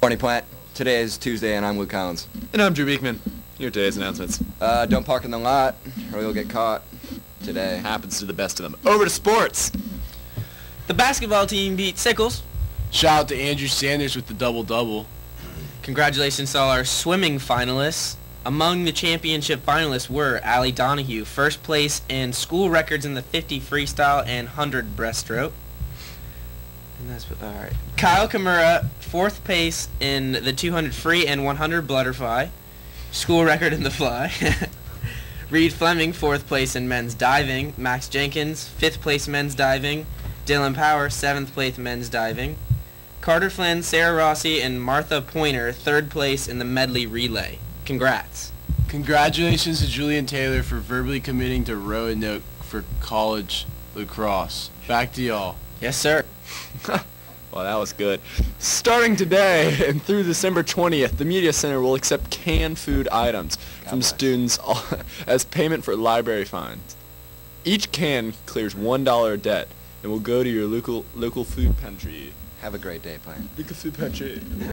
Morning, Plant. Today is Tuesday, and I'm Luke Collins. And I'm Drew Beekman. Here are today's announcements. Uh, don't park in the lot, or you'll get caught. Today. Happens to the best of them. Over to sports. The basketball team beat Sickles. Shout out to Andrew Sanders with the double-double. Congratulations to all our swimming finalists. Among the championship finalists were Allie Donahue, first place in school records in the 50 freestyle and 100 breaststroke. All right. Kyle Kimura, fourth place in the 200 free and 100 butterfly, school record in the fly. Reed Fleming, fourth place in men's diving. Max Jenkins, fifth place men's diving. Dylan Power, seventh place men's diving. Carter Flynn, Sarah Rossi, and Martha Pointer, third place in the medley relay. Congrats. Congratulations to Julian Taylor for verbally committing to Roanoke for college lacrosse. Back to y'all. Yes, sir. well, that was good. Starting today and through December 20th, the Media Center will accept canned food items God from bless. students as payment for library fines. Each can clears $1 debt and will go to your local local food pantry. Have a great day, Plant. Local food pantry.